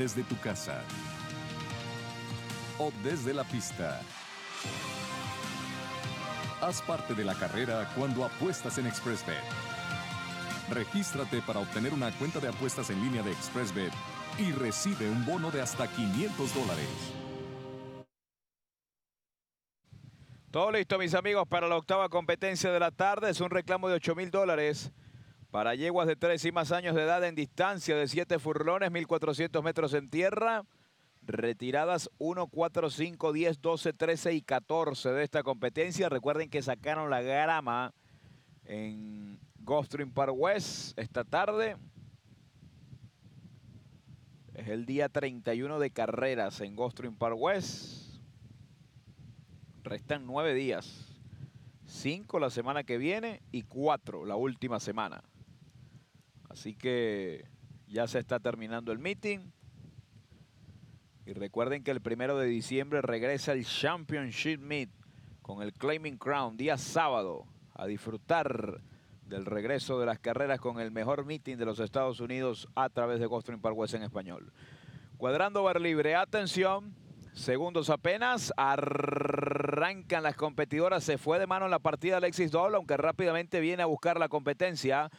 desde tu casa o desde la pista. Haz parte de la carrera cuando apuestas en ExpressBet. Regístrate para obtener una cuenta de apuestas en línea de ExpressBet y recibe un bono de hasta 500 dólares. Todo listo, mis amigos, para la octava competencia de la tarde. Es un reclamo de 8 mil dólares para yeguas de 3 y más años de edad en distancia de 7 furlones, 1.400 metros en tierra. Retiradas 1, 4, 5, 10, 12, 13 y 14 de esta competencia. Recuerden que sacaron la grama en Gulfstream Park West esta tarde. Es el día 31 de carreras en Gulfstream Park West. Restan nueve días. Cinco la semana que viene y cuatro la última semana. Así que ya se está terminando el meeting. Y recuerden que el primero de diciembre regresa el Championship Meet con el Claiming Crown, día sábado, a disfrutar del regreso de las carreras con el mejor meeting de los Estados Unidos a través de Gulfstream Park en español. Cuadrando bar libre, atención, Segundos apenas, arrancan las competidoras, se fue de mano en la partida Alexis Doll, aunque rápidamente viene a buscar la competencia.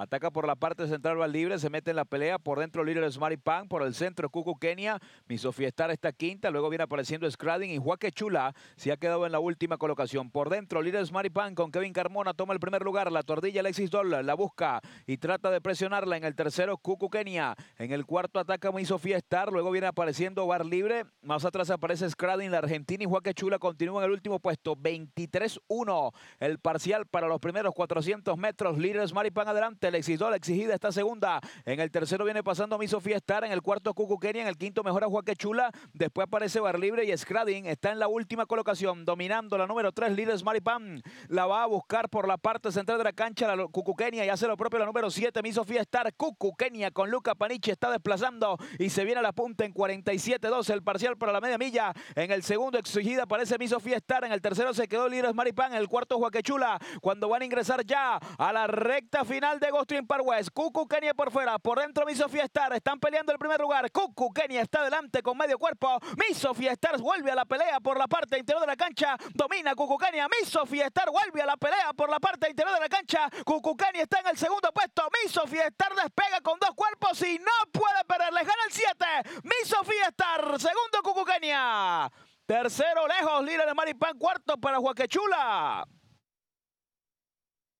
Ataca por la parte central Valdibre, se mete en la pelea. Por dentro líder Pan, por el centro Cucu Kenia. Mi Star está quinta, luego viene apareciendo Scrading y Juaque Chula se ha quedado en la última colocación. Por dentro líder Pan con Kevin Carmona toma el primer lugar. La tordilla Alexis Dollar la busca y trata de presionarla. En el tercero Cucu Kenia. En el cuarto ataca Mi Star, luego viene apareciendo Bar Libre. Más atrás aparece Scrading, la Argentina y Juaque Chula continúa en el último puesto. 23-1 el parcial para los primeros 400 metros. Líder Pan adelante. Alexis la exigida esta segunda. En el tercero viene pasando mi Sofía Star. En el cuarto Cucu Kenia. En el quinto mejora Joaquín Chula. Después aparece Bar Libre y Scrading está en la última colocación. Dominando la número 3, Líderes Maripán. La va a buscar por la parte central de la cancha. La Cucu Kenia y hace lo propio la número 7, mi Sofía Star. Cucu Kenia con Luca Panichi está desplazando y se viene a la punta en 47-2 el parcial para la media milla. En el segundo exigida aparece mi Sofía Star. En el tercero se quedó Líderes Maripán. En el cuarto Joaquín Chula. Cuando van a ingresar ya a la recta final de Gostrin Par West. Cucu Kenia por fuera, por dentro mi Sofía Star. Están peleando el primer lugar. Cucu Kenia está delante con medio cuerpo. Mi Sofía Star vuelve a la pelea por la parte interior de la cancha. Domina Cucu Kenia. Mi Sofía Star vuelve a la pelea por la parte interior de la cancha. Cucu Kenia está en el segundo puesto. Mi Sofía Star despega con dos cuerpos y no puede perder. Les gana el 7. Mi Sofía Star. Segundo Cucu Kenia. Tercero lejos, líder de Maripán. Cuarto para Joaquechula.